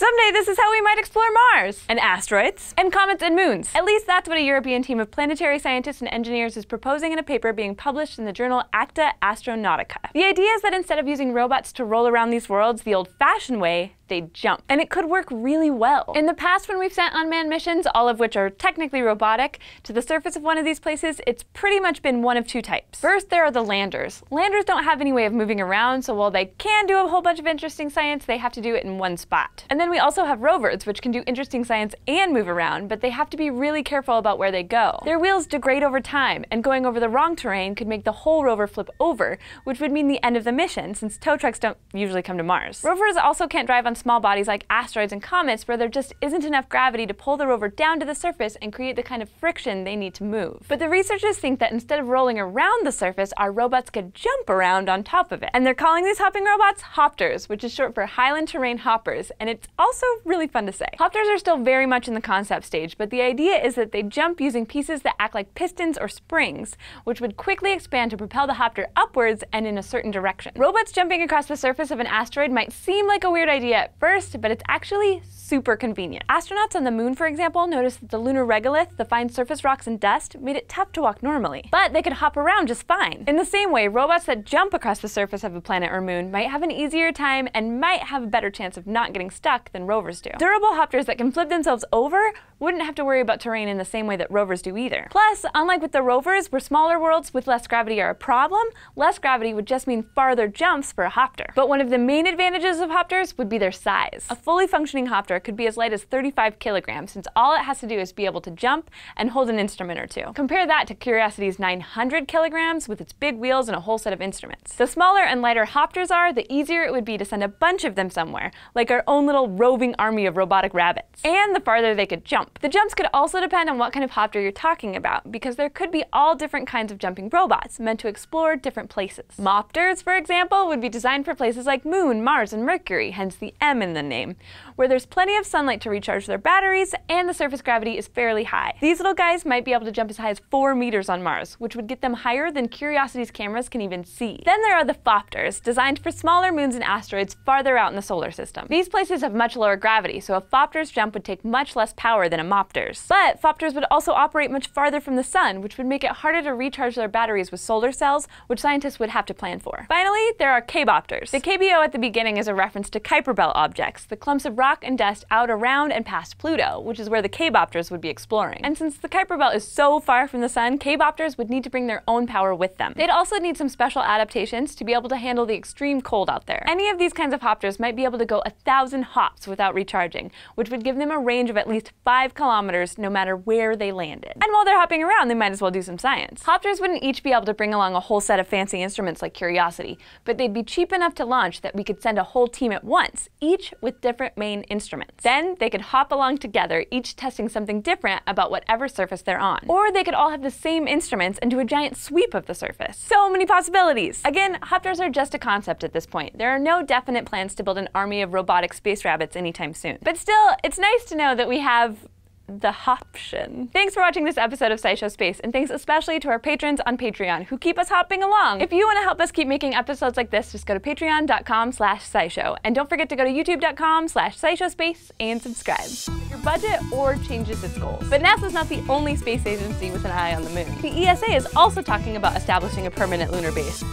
Someday this is how we might explore Mars, and asteroids, and comets and moons. At least that's what a European team of planetary scientists and engineers is proposing in a paper being published in the journal Acta Astronautica. The idea is that instead of using robots to roll around these worlds the old-fashioned way, they jump. And it could work really well. In the past, when we've sent unmanned missions, all of which are technically robotic, to the surface of one of these places, it's pretty much been one of two types. First, there are the landers. Landers don't have any way of moving around, so while they can do a whole bunch of interesting science, they have to do it in one spot. And then we also have rovers, which can do interesting science and move around, but they have to be really careful about where they go. Their wheels degrade over time, and going over the wrong terrain could make the whole rover flip over, which would mean the end of the mission, since tow trucks don't usually come to Mars. Rovers also can't drive on small bodies like asteroids and comets where there just isn't enough gravity to pull the rover down to the surface and create the kind of friction they need to move. But the researchers think that instead of rolling around the surface, our robots could jump around on top of it. And they're calling these hopping robots Hopters, which is short for Highland Terrain Hoppers, and it's also really fun to say. Hopters are still very much in the concept stage, but the idea is that they jump using pieces that act like pistons or springs, which would quickly expand to propel the Hopter upwards and in a certain direction. Robots jumping across the surface of an asteroid might seem like a weird idea at first, but it's actually super convenient. Astronauts on the moon, for example, noticed that the lunar regolith, the fine surface rocks and dust, made it tough to walk normally. But they could hop around just fine. In the same way, robots that jump across the surface of a planet or moon might have an easier time and might have a better chance of not getting stuck than rovers do. Durable hopters that can flip themselves over wouldn't have to worry about terrain in the same way that rovers do either. Plus, unlike with the rovers, where smaller worlds with less gravity are a problem, less gravity would just mean farther jumps for a hopter. But one of the main advantages of hopters would be their size. A fully functioning hopter could be as light as 35 kilograms, since all it has to do is be able to jump and hold an instrument or two. Compare that to Curiosity's 900 kilograms with its big wheels and a whole set of instruments. The smaller and lighter hopters are, the easier it would be to send a bunch of them somewhere, like our own little roving army of robotic rabbits. And the farther they could jump. The jumps could also depend on what kind of hopter you're talking about, because there could be all different kinds of jumping robots, meant to explore different places. Mopters, for example, would be designed for places like Moon, Mars, and Mercury, hence the M in the name, where there's plenty of sunlight to recharge their batteries and the surface gravity is fairly high. These little guys might be able to jump as high as 4 meters on Mars, which would get them higher than Curiosity's cameras can even see. Then there are the Phopters, designed for smaller moons and asteroids farther out in the solar system. These places have much lower gravity, so a Phopter's jump would take much less power than But Phopters would also operate much farther from the sun, which would make it harder to recharge their batteries with solar cells, which scientists would have to plan for. Finally, there are K-Bopters. The KBO at the beginning is a reference to Kuiper Belt objects, the clumps of rock and dust out around and past Pluto, which is where the K-Bopters would be exploring. And since the Kuiper Belt is so far from the sun, K-Bopters would need to bring their own power with them. They'd also need some special adaptations to be able to handle the extreme cold out there. Any of these kinds of hopters might be able to go a thousand hops without recharging, which would give them a range of at least five kilometers no matter where they landed. And while they're hopping around, they might as well do some science. Hopters wouldn't each be able to bring along a whole set of fancy instruments like Curiosity, but they'd be cheap enough to launch that we could send a whole team at once, each with different main instruments. Then they could hop along together, each testing something different about whatever surface they're on. Or they could all have the same instruments and do a giant sweep of the surface. So many possibilities! Again, Hopters are just a concept at this point. There are no definite plans to build an army of robotic space rabbits anytime soon. But still, it's nice to know that we have the option. Thanks for watching this episode of SciShow Space, and thanks especially to our patrons on Patreon who keep us hopping along. If you want to help us keep making episodes like this, just go to patreon.com slash scishow. And don't forget to go to youtube.com slash scishowspace and subscribe. Your budget or changes its goals. But NASA's not the only space agency with an eye on the moon. The ESA is also talking about establishing a permanent lunar base.